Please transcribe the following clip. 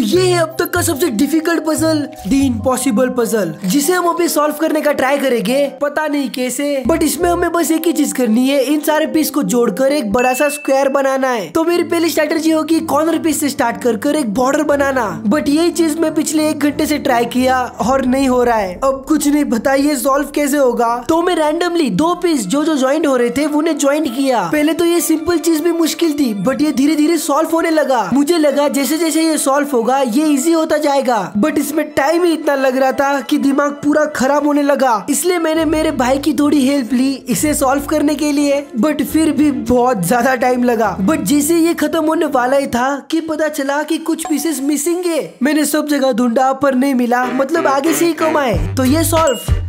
ये है अब तक का सबसे difficult puzzle the impossible puzzle जिसे हम अभी सॉल्व करने का ट्राई करेंगे, पता नहीं कैसे बट इसमें हमें बस एक ही चीज़ करनी है, इन सारे पीस को जोड़कर एक बड़ा सा स्क्वायर बनाना है। तो मेरी पहली स्ट्रेटेजी होगी कॉर्नर पीस से स्टार्ट कर कर एक बॉर्डर बनाना। बट यही चीज़ मैं पिछले एक घंटे से ट्राई किया और नहीं हो रहा है। अब कुछ नहीं बताइए सॉल्व कैसे होगा। तो मैं रैंडमली दो पीस जो जो ज्वाइंट हो रहे थे, उन्हें ज्वाइंट किया। पहले तो ये सिंपल चीज़ भी मुश्किल थी बट ये धीरे धीरे सॉल्व होने लगा। मुझे लगा जैसे जैसे ये सॉल्व होगा ये इजी होता जाएगा। बट इसमें टाइम ही इतना लग रहा था कि दिमाग पूरा खराब होने लगा। इसलिए मैंने मेरे भाई की थोड़ी हेल्प ली इसे सॉल्व करने के लिए। बट फिर भी बहुत ज़्यादा टाइम लगा। बट जैसे ये खत्म होने वाला ही था कि पता चला कि कुछ पीसेस मिसिंग है। मैंने सब जगह ढूंढा पर नहीं मिला। मतलब आगे से ही कमाए। तो ये सॉल्व